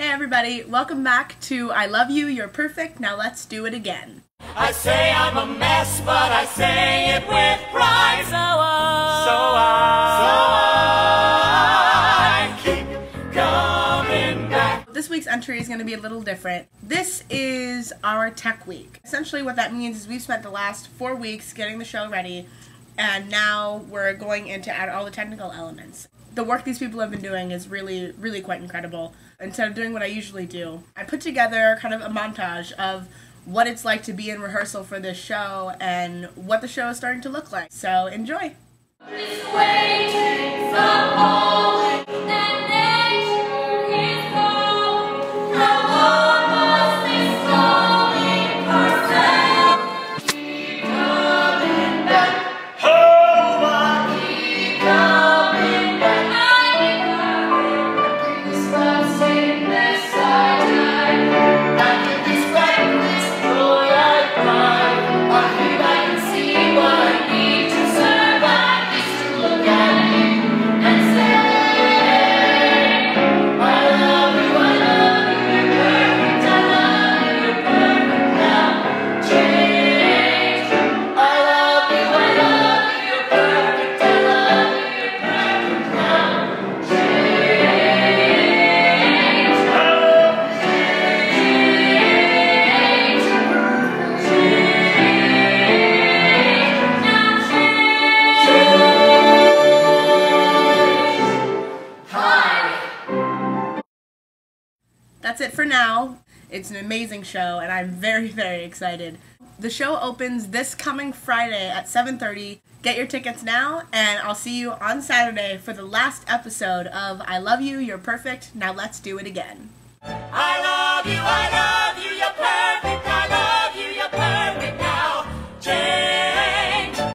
Hey everybody, welcome back to I Love You, You're Perfect, Now Let's Do It Again. I say I'm a mess, but I say it with pride. So I, so I so I keep coming back. This week's entry is going to be a little different. This is our tech week. Essentially, what that means is we've spent the last four weeks getting the show ready, and now we're going in to add all the technical elements. The work these people have been doing is really, really quite incredible. Instead of doing what I usually do, I put together kind of a montage of what it's like to be in rehearsal for this show and what the show is starting to look like. So enjoy! That's it for now. It's an amazing show and I'm very very excited. The show opens this coming Friday at 7:30. Get your tickets now and I'll see you on Saturday for the last episode of I Love You, You're Perfect. Now let's do it again. I love